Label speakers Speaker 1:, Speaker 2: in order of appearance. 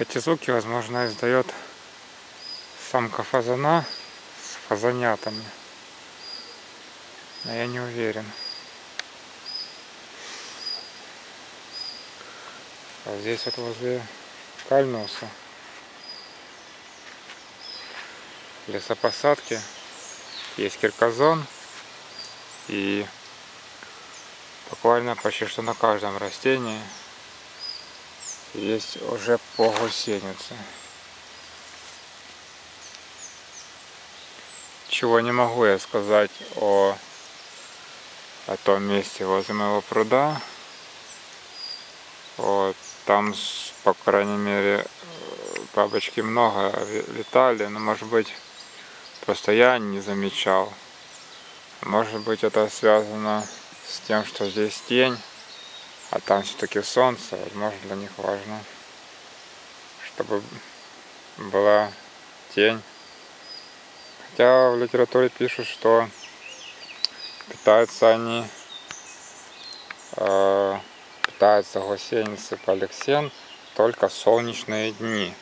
Speaker 1: Эти звуки, возможно, издает самка фазана с фазанятами. Но я не уверен. А здесь вот возле Кальнуса лесопосадки есть кирказон и буквально почти что на каждом растении есть уже по гусенице. Чего не могу я сказать о, о том месте возле моего пруда. Вот, там, по крайней мере, бабочки много летали, но может быть просто я не замечал. Может быть это связано с тем, что здесь тень, а там все-таки солнце. Возможно для них важно, чтобы была тень. Хотя в литературе пишут, что питаются они, э, питаются гусеницы поликсен только солнечные дни.